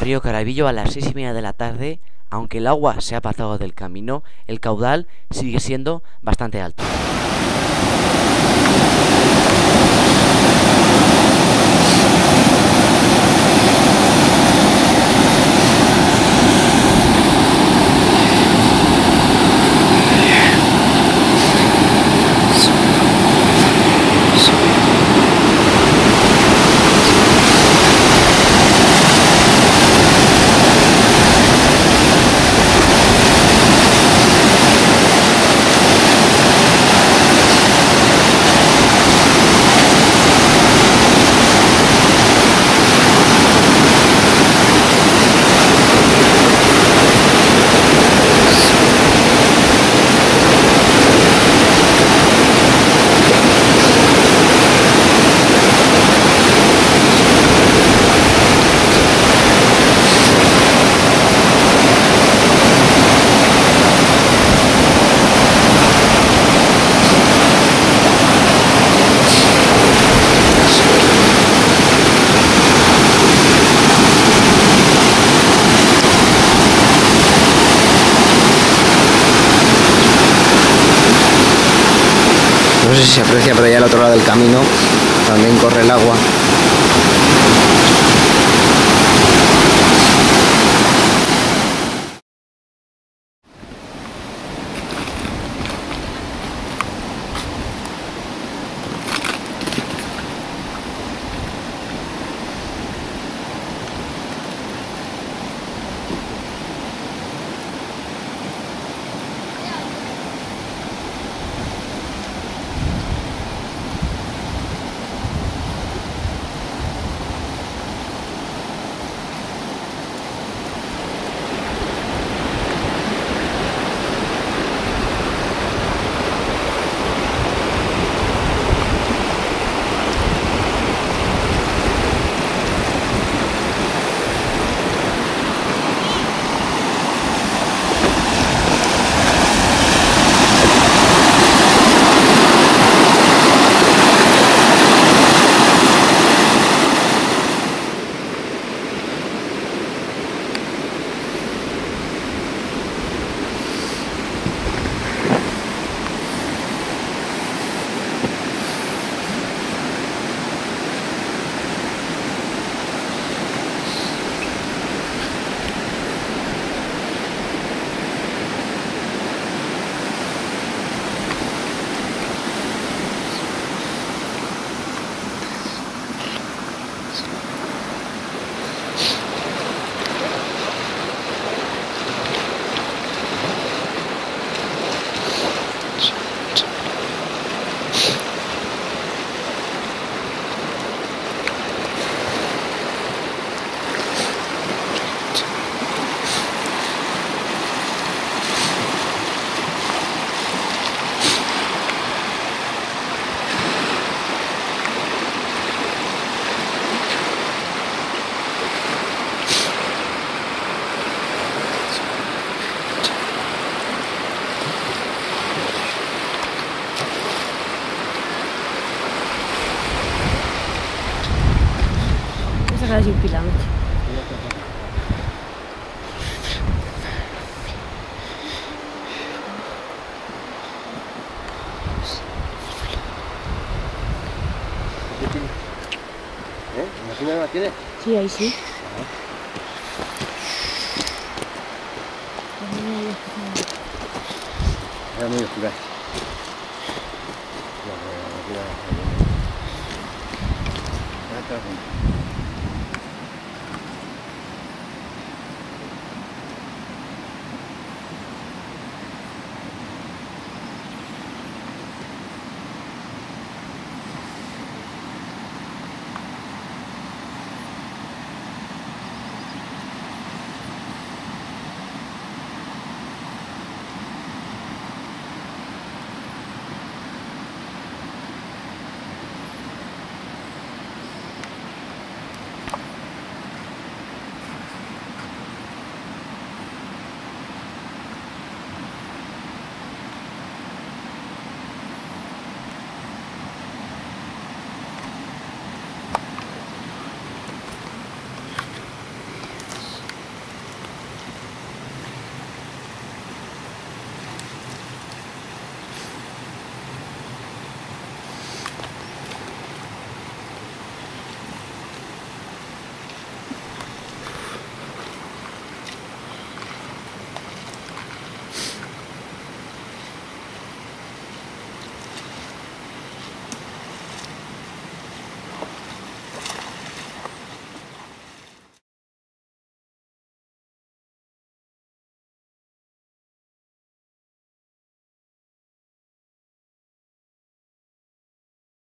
río Carabillo a las seis y media de la tarde, aunque el agua se ha pasado del camino, el caudal sigue siendo bastante alto. No sé si se aprecia, pero ya al otro lado del camino también corre el agua. Macho. ¿Eh? ¿Imagina la tiene? Sí, ahí sí. Era muy oscura. No, no.